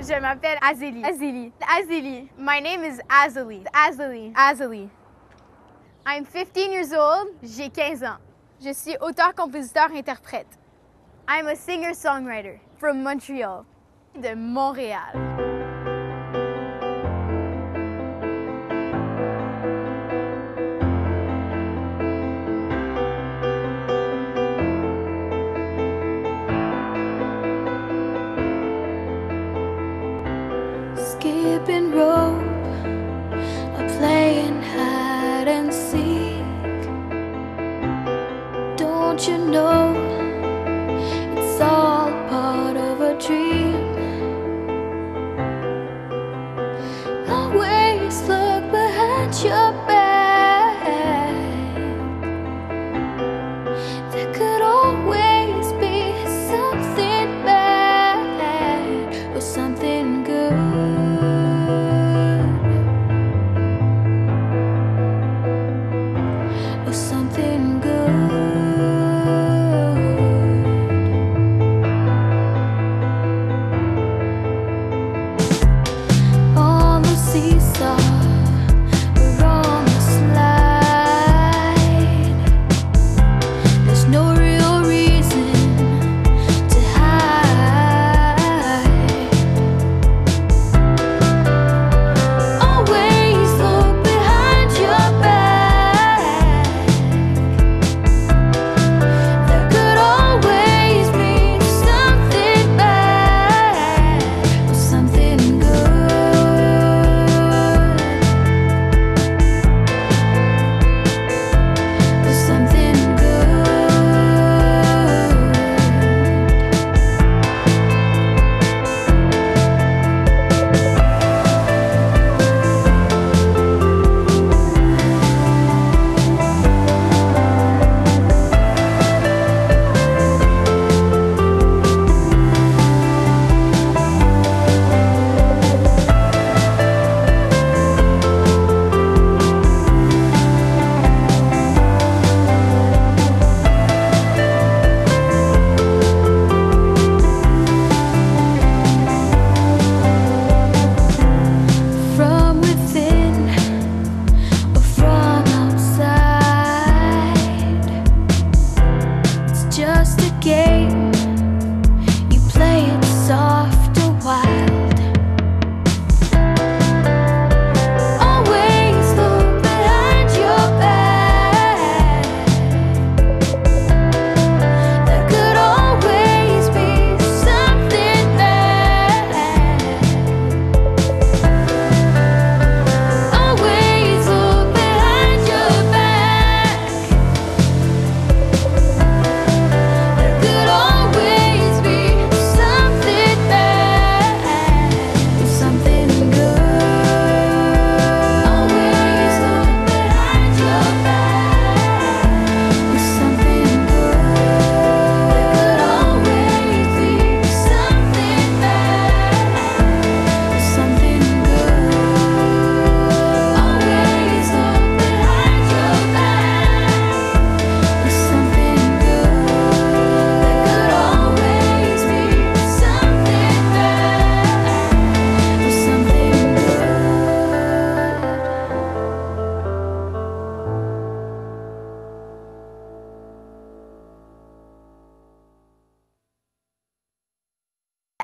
Je m'appelle Azélie. Azélie. Azélie. My name is Azélie. Azélie. Azélie. I'm 15 years old. J'ai 15 ans. Je suis auteur-compositeur-interprète. I'm a singer-songwriter from Montreal, de Montréal. skipping rope, or playing hide and seek. Don't you know it's all part of a dream?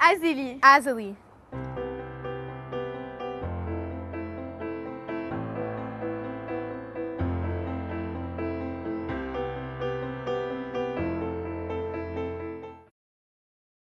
Azélie. Azélie.